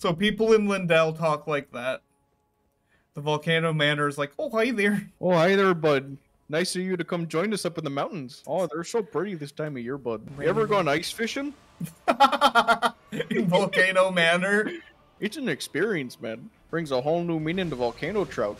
So people in Leyndell talk like that. The Volcano Manor is like, oh, hi there. Oh, hi there, bud. Nice of you to come join us up in the mountains. Oh, they're so pretty this time of year, bud. You ever gone ice fishing? in Volcano Manor. It's an experience, man. Brings a whole new meaning to volcano trout.